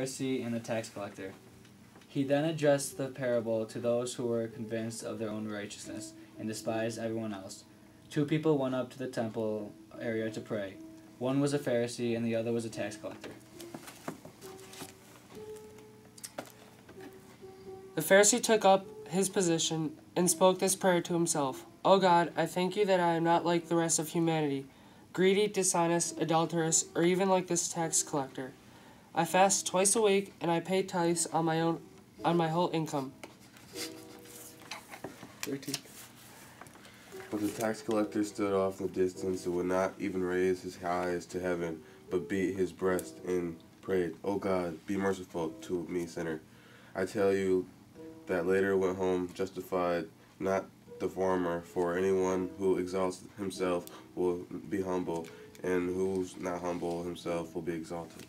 Pharisee and the tax collector. He then addressed the parable to those who were convinced of their own righteousness and despised everyone else. Two people went up to the temple area to pray. One was a Pharisee and the other was a tax collector. The Pharisee took up his position and spoke this prayer to himself O God, I thank you that I am not like the rest of humanity, greedy, dishonest, adulterous, or even like this tax collector. I fast twice a week and I pay tithes on my own on my whole income. 13. But the tax collector stood off in the distance and would not even raise his eyes to heaven, but beat his breast and prayed, O God, be merciful to me, sinner. I tell you that later went home justified, not the former, for anyone who exalts himself will be humble, and who's not humble himself will be exalted.